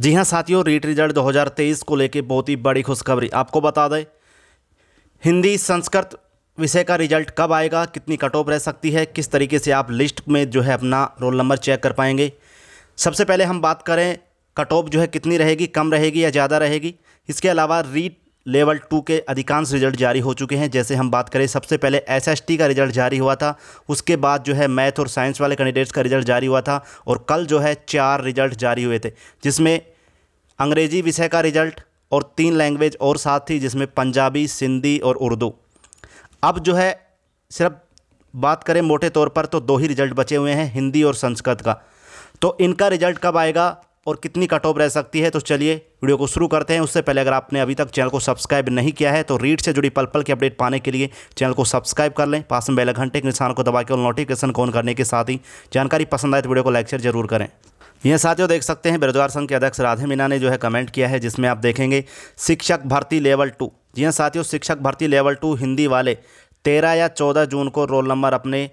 जी हाँ साथियों, रीट रिज़ल्ट 2023 को लेके बहुत ही बड़ी खुशखबरी। आपको बता दें, हिंदी संस्कृत विषय का रिज़ल्ट कब आएगा, कितनी कट ऑफ़ रह सकती है, किस तरीके से आप लिस्ट में जो है अपना रोल नंबर चेक कर पाएँगे। सबसे पहले हम बात करें कट ऑफ़ जो है कितनी रहेगी, कम रहेगी या ज़्यादा रहेगी। इसके अलावा रीट लेवल टू के अधिकांश रिज़ल्ट जारी हो चुके हैं। जैसे हम बात करें, सबसे पहले एसएसटी का रिज़ल्ट जारी हुआ था, उसके बाद जो है मैथ और साइंस वाले कैंडिडेट्स का रिज़ल्ट जारी हुआ था, और कल जो है चार रिज़ल्ट जारी हुए थे, जिसमें अंग्रेज़ी विषय का रिज़ल्ट और तीन लैंग्वेज और साथ थी जिसमें पंजाबी, सिंधी और उर्दू। अब जो है, सिर्फ़ बात करें मोटे तौर पर तो दो ही रिज़ल्ट बचे हुए हैं, हिंदी और संस्कृत का। तो इनका रिज़ल्ट कब आएगा और कितनी कट ऑफ़ रह सकती है? तो चलिए वीडियो को शुरू करते हैं। उससे पहले अगर आपने अभी तक चैनल को सब्सक्राइब नहीं किया है तो रीड से जुड़ी पल पल की अपडेट पाने के लिए चैनल को सब्सक्राइब कर लें। पास में बेल घंटे के निशान को दबा के और नोटिफिकेशन ऑन करने के साथ ही जानकारी पसंद आए तो वीडियो को लाइक शेयर ज़रूर करें। यह साथियों देख सकते हैं बेरोजगार संघ के अध्यक्ष राधे मीना ने जो है कमेंट किया है, जिसमें आप देखेंगे, शिक्षक भर्ती लेवल टू। जी हाँ साथियों, शिक्षक भर्ती लेवल टू हिंदी वाले तेरह या चौदह जून को रोल नंबर अपने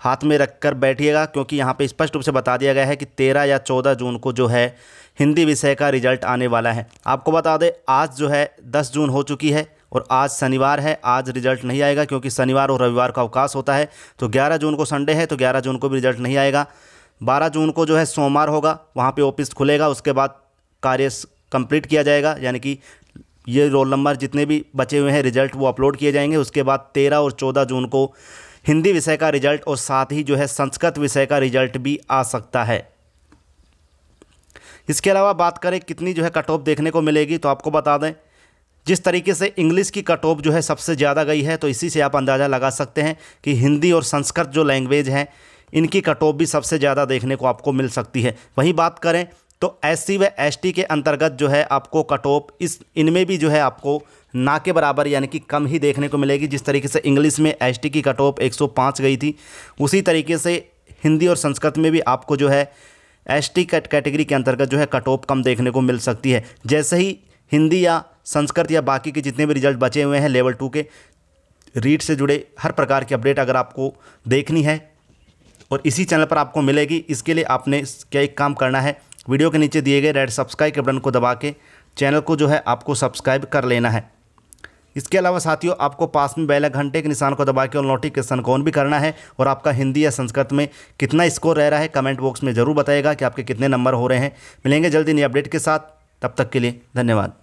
हाथ में रख कर बैठिएगा, क्योंकि यहाँ पे स्पष्ट रूप से बता दिया गया है कि तेरह या चौदह जून को जो है हिंदी विषय का रिज़ल्ट आने वाला है। आपको बता दें, आज जो है दस जून हो चुकी है और आज शनिवार है, आज रिज़ल्ट नहीं आएगा, क्योंकि शनिवार और रविवार का अवकाश होता है। तो ग्यारह जून को संडे है तो ग्यारह जून को भी रिज़ल्ट नहीं आएगा। बारह जून को जो है सोमवार होगा, वहाँ पे ऑफ़िस खुलेगा, उसके बाद कार्य कंप्लीट किया जाएगा, यानी कि ये रोल नंबर जितने भी बचे हुए हैं, रिज़ल्ट वो अपलोड किए जाएँगे। उसके बाद तेरह और चौदह जून को हिंदी विषय का रिज़ल्ट और साथ ही जो है संस्कृत विषय का रिज़ल्ट भी आ सकता है। इसके अलावा बात करें कितनी जो है कट ऑफ़ देखने को मिलेगी तो आपको बता दें, जिस तरीके से इंग्लिश की कट ऑफ़ जो है सबसे ज़्यादा गई है तो इसी से आप अंदाज़ा लगा सकते हैं कि हिंदी और संस्कृत जो लैंग्वेज हैं इनकी कट ऑफ़ भी सबसे ज़्यादा देखने को आपको मिल सकती है। वहीं बात करें तो एस सी व एस टी के अंतर्गत जो है आपको कट ऑफ़ इस इनमें भी जो है आपको ना के बराबर यानी कि कम ही देखने को मिलेगी। जिस तरीके से इंग्लिश में एस टी की कट ऑफ़ 105 गई थी, उसी तरीके से हिंदी और संस्कृत में भी आपको जो है एस टी कैटेगरी के अंतर्गत जो है कट ऑफ़ कम देखने को मिल सकती है। जैसे ही हिंदी या संस्कृत या बाकी के जितने भी रिज़ल्ट बचे हुए हैं लेवल टू के रीड से जुड़े हर प्रकार की अपडेट अगर आपको देखनी है और इसी चैनल पर आपको मिलेगी। इसके लिए आपने क्या एक काम करना है, वीडियो के नीचे दिए गए रेड सब्सक्राइब के बटन को दबा के चैनल को जो है आपको सब्सक्राइब कर लेना है। इसके अलावा साथियों, आपको पास में बेल घंटे के निशान को दबा के और नोटिफिकेशन को ऑन भी करना है और आपका हिंदी या संस्कृत में कितना स्कोर रह रहा है कमेंट बॉक्स में ज़रूर बताएगा कि आपके कितने नंबर हो रहे हैं। मिलेंगे जल्दी नई अपडेट के साथ। तब तक के लिए धन्यवाद।